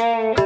Bye.